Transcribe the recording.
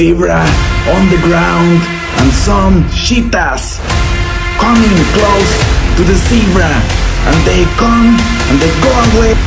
zebra on the ground and some cheetahs coming close to the zebra. And they come and they go away.